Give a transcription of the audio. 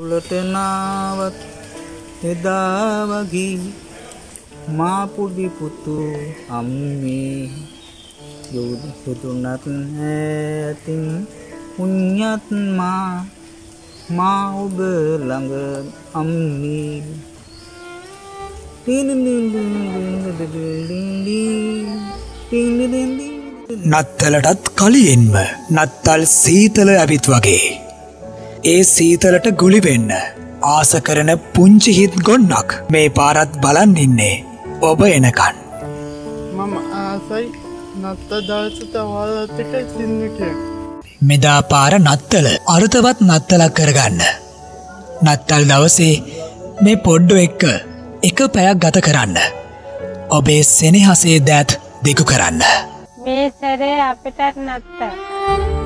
උලටනාවත් එදාවගී මාපුඩිපුතු අම්මේ යුදුනත් ඇතින් උඥත්මා මා ඔබ ළඟ අම්මී නත්තලටත් කලියෙන්ම නත්තල් සීතල ඇවිත් වගේ. ඒ සීතලට ගුලිවෙන්න ආස කරන පුංචිහිත් ගොන්නක් මේ පාරත් බලන් ඉන්නේ ඔබ එනකන්. මම ආසයි නත්ත දවසට වාලතික සින්නකය. මෙදා පාර නත්තල අරුතවත් නත්තලක් කරගන්න. නත්තල් දවසේ මේ පොඩ්ඩු එක්ක එක පැයක් ගත කරන්න. ඔබේ සෙනෙහසේ දෑත් දෙකු කරන්න. මේ සැරේ අපිටත් නත්ත.